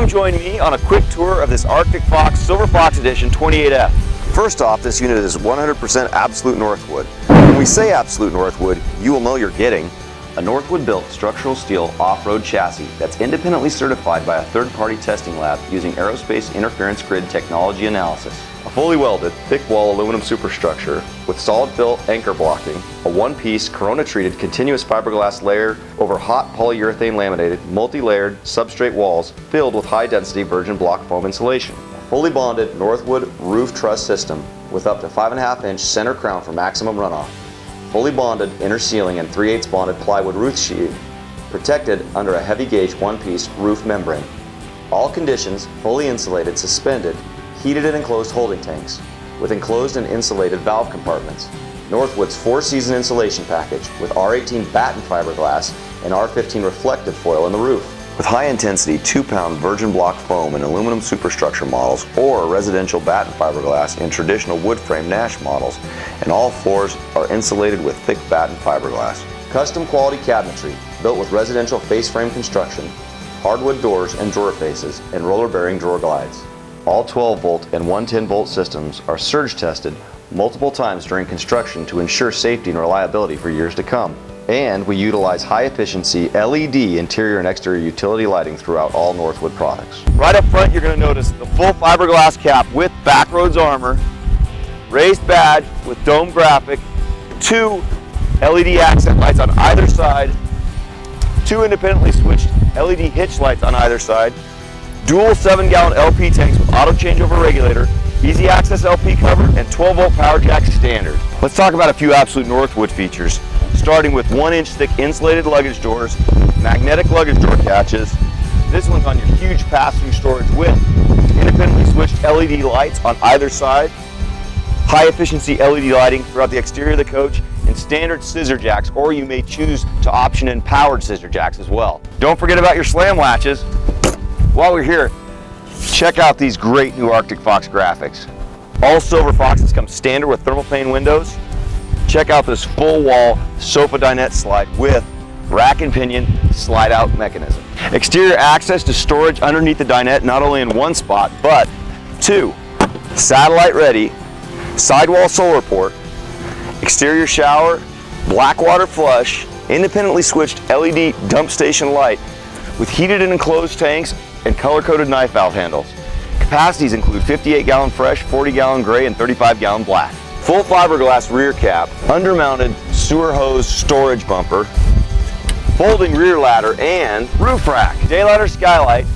Come join me on a quick tour of this Arctic Fox Silver Fox Edition 28F. First off, this unit is 100% Absolute Northwood. When we say Absolute Northwood, you will know you're getting a Northwood built structural steel off-road chassis that's independently certified by a third-party testing lab using aerospace interference grid technology analysis. Fully welded, thick wall aluminum superstructure with solid fill anchor blocking, a one-piece corona-treated continuous fiberglass layer over hot polyurethane laminated, multi-layered substrate walls filled with high-density virgin block foam insulation. Fully bonded Northwood roof truss system with up to 5.5 inch center crown for maximum runoff fully bonded inner ceiling and 3 8 bonded plywood roof sheet, protected under a heavy gauge one-piece roof membrane. All conditions fully insulated, suspended, heated and enclosed holding tanks, with enclosed and insulated valve compartments. Northwood's four-season insulation package with R18 batten fiberglass and R15 reflective foil in the roof. With high-intensity 2-pound virgin block foam and aluminum superstructure models or residential batten fiberglass in traditional wood frame Nash models, and all floors are insulated with thick batten fiberglass. Custom quality cabinetry built with residential face frame construction, hardwood doors and drawer faces, and roller bearing drawer glides. All 12 volt and 110 volt systems are surge tested multiple times during construction to ensure safety and reliability for years to come. And we utilize high efficiency LED interior and exterior utility lighting throughout all Northwood products. Right up front, you're going to notice the full fiberglass cap with Backroads armor, raised badge with dome graphic, two LED accent lights on either side, two independently switched LED hitch lights on either side, dual 7 gallon LP tanks with auto changeover regulator, easy access LP cover, and 12 volt power jack standard. Let's talk about a few absolute Northwood features starting with one inch thick insulated luggage doors, magnetic luggage door catches. This one's on your huge pass-through storage with independently switched LED lights on either side, high efficiency LED lighting throughout the exterior of the coach, and standard scissor jacks, or you may choose to option in powered scissor jacks as well. Don't forget about your slam latches. While we're here, check out these great new Arctic Fox graphics. All Silver Foxes come standard with thermal pane windows, check out this full wall sofa dinette slide with rack and pinion slide out mechanism. Exterior access to storage underneath the dinette, not only in one spot, but two, satellite ready, sidewall solar port, exterior shower, black water flush, independently switched LED dump station light with heated and enclosed tanks and color-coded knife valve handles. Capacities include 58 gallon fresh, 40 gallon gray, and 35 gallon black. Full fiberglass rear cap, undermounted sewer hose storage bumper, folding rear ladder, and roof rack. Daylighter skylight,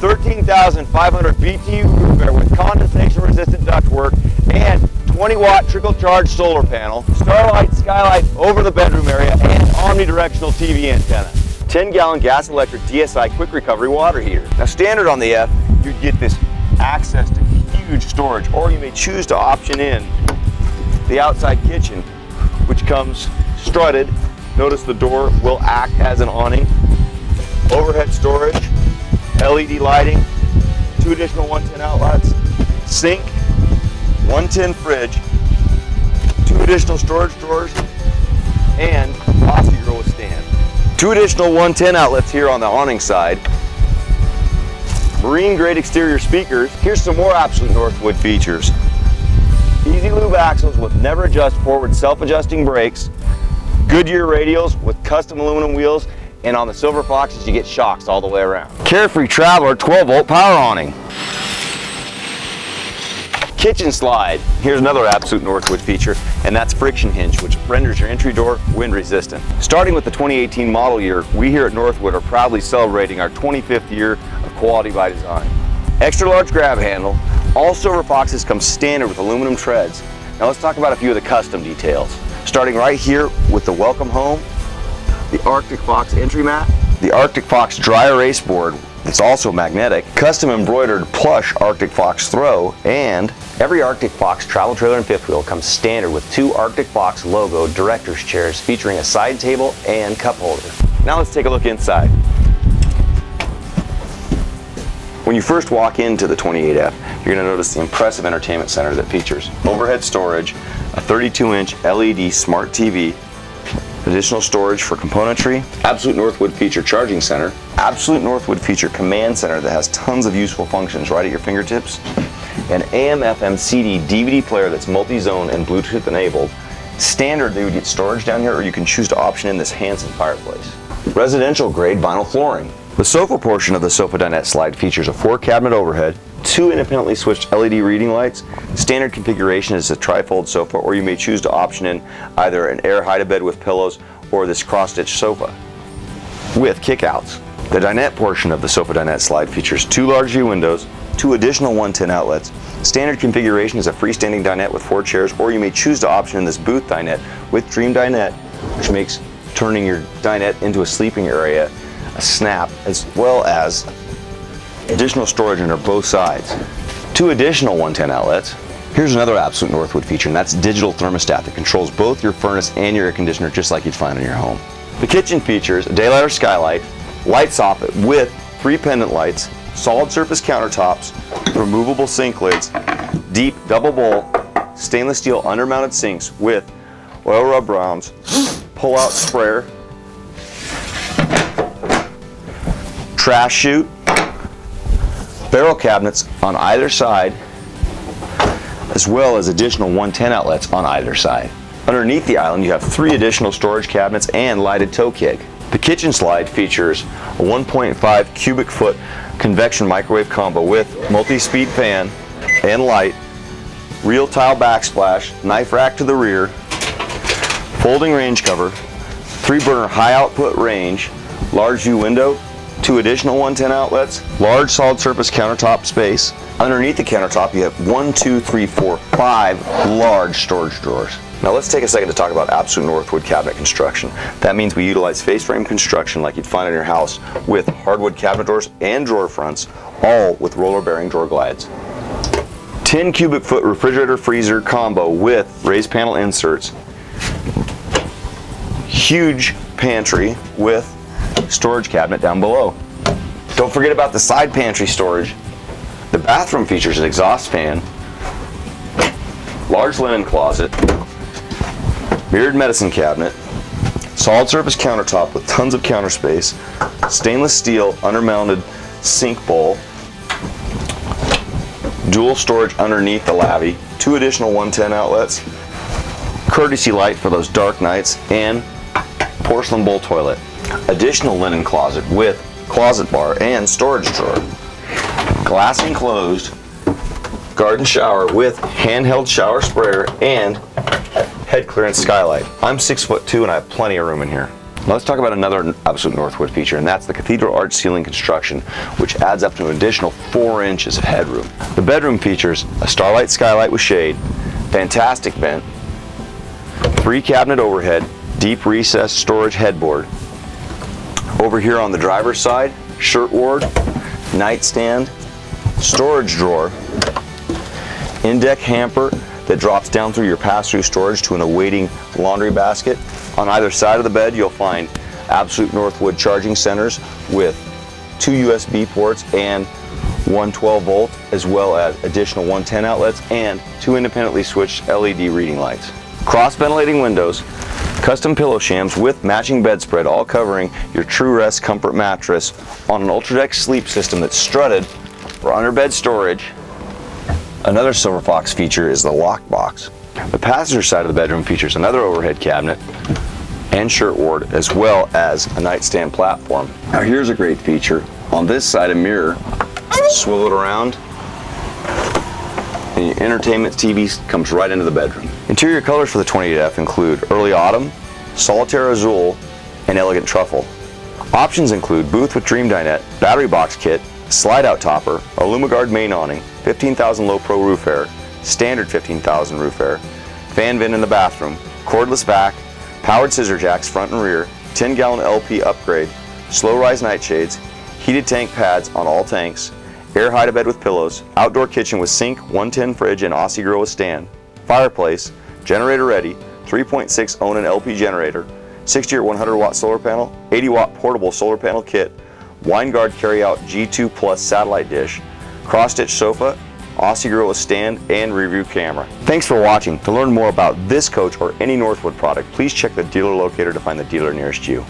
13,500 BTU roof air with condensation resistant ductwork and 20 watt trickle charge solar panel, starlight skylight over the bedroom area, and omnidirectional TV antenna. 10 gallon gas electric DSI quick recovery water heater. Now standard on the F, you get this access to huge storage or you may choose to option in the outside kitchen, which comes strutted. Notice the door will act as an awning. Overhead storage, LED lighting, two additional 110 outlets, sink, 110 fridge, two additional storage drawers, and coffee grill stand. Two additional 110 outlets here on the awning side. Marine grade exterior speakers. Here's some more Absolute Northwood features. Easy lube axles with never adjust forward self-adjusting brakes, Goodyear radials with custom aluminum wheels, and on the Silver Foxes you get shocks all the way around. Carefree Traveler 12 volt power awning. Kitchen slide. Here's another absolute Northwood feature, and that's friction hinge, which renders your entry door wind resistant. Starting with the 2018 model year, we here at Northwood are proudly celebrating our 25th year of quality by design. Extra large grab handle, all Silver Foxes come standard with aluminum treads. Now let's talk about a few of the custom details. Starting right here with the Welcome Home, the Arctic Fox entry mat, the Arctic Fox dry erase board it's also magnetic, custom embroidered plush Arctic Fox throw, and every Arctic Fox travel trailer and fifth wheel comes standard with two Arctic Fox logo director's chairs featuring a side table and cup holder. Now let's take a look inside. When you first walk into the 28F, you're going to notice the impressive entertainment center that features overhead storage, a 32-inch LED smart TV, additional storage for componentry, Absolute Northwood feature charging center, Absolute Northwood feature command center that has tons of useful functions right at your fingertips, an AM FM CD DVD player that's multi-zone and Bluetooth enabled. Standard, you would get storage down here, or you can choose to option in this Hansen fireplace. Residential grade vinyl flooring. The sofa portion of the sofa dinette slide features a four cabinet overhead, two independently switched LED reading lights. Standard configuration is a trifold sofa, or you may choose to option in either an air hide-a-bed with pillows or this cross-stitch sofa with kickouts. The dinette portion of the sofa dinette slide features two large view windows, two additional 110 outlets. Standard configuration is a freestanding dinette with four chairs, or you may choose to option in this booth dinette with Dream Dinette, which makes turning your dinette into a sleeping area a snap, as well as additional storage under both sides. Two additional 110 outlets. Here's another Absolute Northwood feature, and that's digital thermostat that controls both your furnace and your air conditioner just like you'd find in your home. The kitchen features a Daylighter skylight, light soffit with three pendant lights, solid surface countertops, removable sink lids, deep double bowl, stainless steel undermounted sinks with oil rubbed bronze, pull out sprayer, trash chute, barrel cabinets on either side, as well as additional 110 outlets on either side. Underneath the island, you have three additional storage cabinets and lighted toe kick. The kitchen slide features a 1.5 cubic foot convection microwave combo with multi-speed fan and light, real tile backsplash, knife rack to the rear, folding range cover, three burner high output range, large view window, two additional 110 outlets, large solid surface countertop space. Underneath the countertop you have one, two, three, four, five large storage drawers. Now let's take a second to talk about Absolute Northwood cabinet construction. That means we utilize face frame construction like you'd find in your house with hardwood cabinet doors and drawer fronts, all with roller bearing drawer glides. 10 cubic foot refrigerator freezer combo with raised panel inserts. Huge pantry with storage cabinet down below. Don't forget about the side pantry storage. The bathroom features an exhaust fan, large linen closet, mirrored medicine cabinet, solid surface countertop with tons of counter space, stainless steel undermounted sink bowl, dual storage underneath the lavy, two additional 110 outlets, courtesy light for those dark nights, and porcelain bowl toilet. Additional linen closet with closet bar and storage drawer. Glass enclosed garden shower with handheld shower sprayer and head clearance skylight. I'm six foot two and I have plenty of room in here. Now let's talk about another Absolute Northwood feature, and that's the cathedral arch ceiling construction, which adds up to an additional four inches of headroom. The bedroom features a starlight skylight with shade, fantastic vent, three cabinet overhead, deep recessed storage headboard. Over here on the driver's side, shirt ward, nightstand, storage drawer, in-deck hamper that drops down through your pass-through storage to an awaiting laundry basket. On either side of the bed, you'll find Absolute Northwood charging centers with two USB ports and one 12 volt, as well as additional 110 outlets and two independently switched LED reading lights. Cross ventilating windows, custom pillow shams with matching bedspread, all covering your True Rest comfort mattress on an Ultradeck sleep system that's strutted for underbed storage Another Silver Fox feature is the lock box. The passenger side of the bedroom features another overhead cabinet and shirt ward as well as a nightstand platform. Now here's a great feature. On this side a mirror, swivel it around and your entertainment TV comes right into the bedroom. Interior colors for the 28F include early autumn, solitaire azul, and elegant truffle. Options include booth with dream dinette, battery box kit, slide out topper, Alumiguard main awning, 15,000 low pro roof air, standard 15,000 roof air, fan vent in the bathroom, cordless vac, powered scissor jacks front and rear, 10 gallon LP upgrade, slow rise nightshades, heated tank pads on all tanks, air hide a bed with pillows, outdoor kitchen with sink, 110 fridge and Aussie grill with stand, fireplace, generator ready, 3.6 Onan LP generator, 60 or 100 watt solar panel, 80 watt portable solar panel kit, Winegard carryout G2 Plus satellite dish, cross-stitch sofa, Aussie Gorilla stand, and rearview camera. Thanks for watching. To learn more about this coach or any Northwood product, please check the dealer locator to find the dealer nearest you.